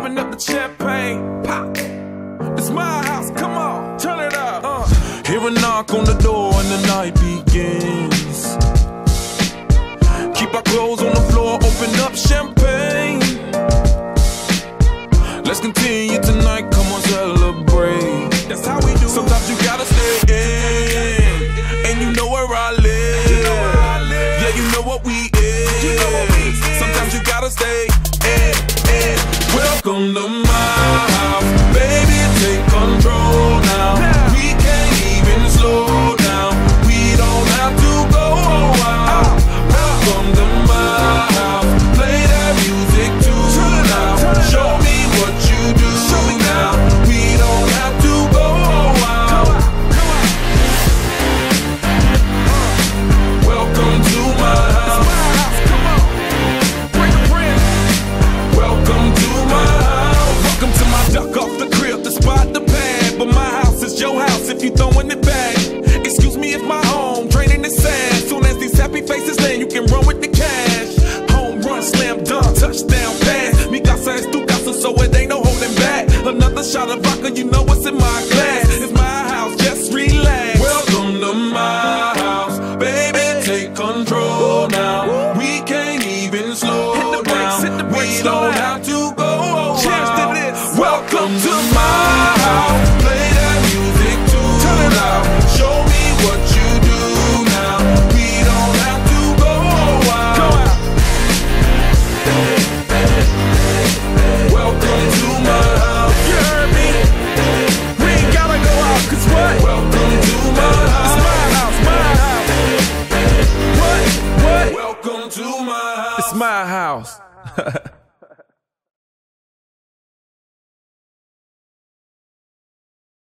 open up the champagne. Pop. It's my house, come on, turn it up. Uh. Hear a knock on the door and the night begins. Keep our clothes on the floor, open up champagne. Let's continue tonight, come on, celebrate. That's how we do. Sometimes you gotta stay in, and you know where I live. Yeah, you know what we Welcome to my duck off the crib, the spot, the pad. But my house is your house if you throwing it back. Excuse me if my home draining the sand. Soon as these happy faces land, you can run with the cash. Home run, slam dunk, touchdown pass. Mi casa es tu casa, so it ain't no holding back. Another shot of vodka, you know what's in my glass. It's my house, just relax. Welcome to my house, baby. Take control now. It's my house.